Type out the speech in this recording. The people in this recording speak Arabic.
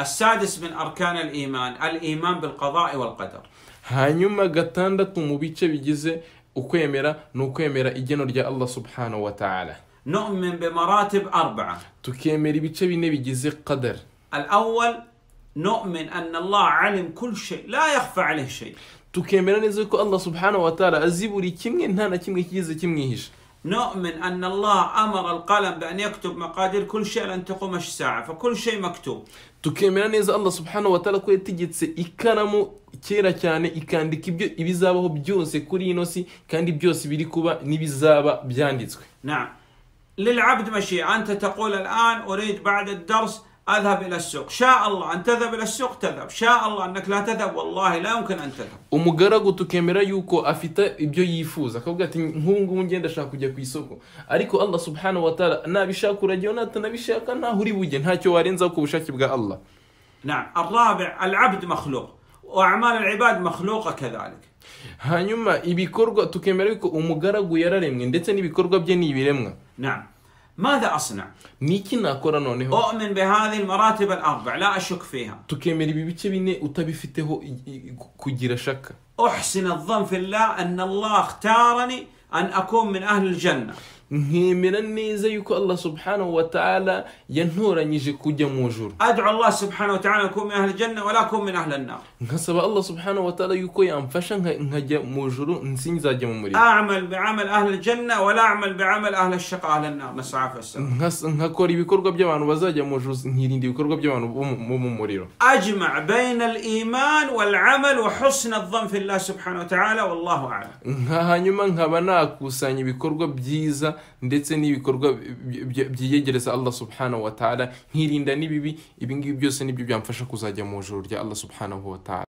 السادس من أركان الإيمان الإيمان بالقضاء والقدر. هانيما قطان دتو مبيتش بيجيزي وكيميرا نوكيميرا إجنور جاء الله سبحانه وتعالى. نؤمن بمراتب أربعة. تكيميري بيتش بيجيزي قدر. الأول نؤمن أن الله علم كل شيء لا يخفى عليه شيء. تكيميرا نزيكو الله سبحانه وتعالى أزيبوري كمين هانا كمين كيزي كمين هيش. نؤمن أن الله أمر القلم بأن يكتب مقادير كل شيء لن تقوم الساعة فكل شيء مكتوب tukemera neza allah subhanahu wa ta'ala ko yategetse ikaramu kera cyane ikandika ibyo ibizabaho byose kuri ino si kandi byose biri kuba n'ibizaba byanditswe نعم للعبد مشيئة أنت تقول الآن أريد بعد الدرس أذهب إلى السوق شاء الله أن تذهب إلى السوق تذهب شاء الله أنك لا تذهب والله لا يمكن أن تذهب umugaragu tukemera yuko afite ibyo yifuza akavuga ati nk'ubu ngubu ngenda ashaka kujya ku isoko ariko allah subhanahu wa ta'ala nabishaka urajyaho natanabishaka ntaho uri bujye ntacyo warenzaho ku bushake bwa allah نعم الرابع العبد مخلوق وأعمال العباد مخلوقة كذلك hanyuma ibikorwa tukemera yuko umugaragu yararemwe ndetse n'ibikorwa bye ni ibiremwa نعم ماذا أصنع؟ أؤمن بهذه المراتب الأربع لا أشك فيها. أحسن الظن في الله أن الله اختارني أن أكون من أهل الجنة. Nkemera neza yuko allah subhanahu wa ta'ala yantoranyije kujya mu juru أدعو الله سبحانه وتعالى أن أكون من أهل الجنة ولا أكون من أهل النار nkasaba allah subhanahu wa ta'ala yuko yamfasha nka- nkajya mu juru nsinzajya mu muriro أعمل بعمل أهل الجنة ولا أعمل بعمل أهل الشقاء أهل النار نسأل العافية والسلامة Nkas- nkakora ibikorwa by'abantu bazajya mu juru nkirinda ibikorwa by'abantu bo mu- muriro أجمع بين الإيمان والعمل وحسن الظن في الله سبحانه وتعالى والله أعلم nka hanyuma nkaba nakusanya ibikorwa byiza ndetse n'ibikorwa by- by- byiyegereza allah subhanahu wa ta'ala nkirinda n'ibibi ibi ngibi byose ni byo byamfasha kuzajya mu juru rya allah subhanahu wa ta'ala.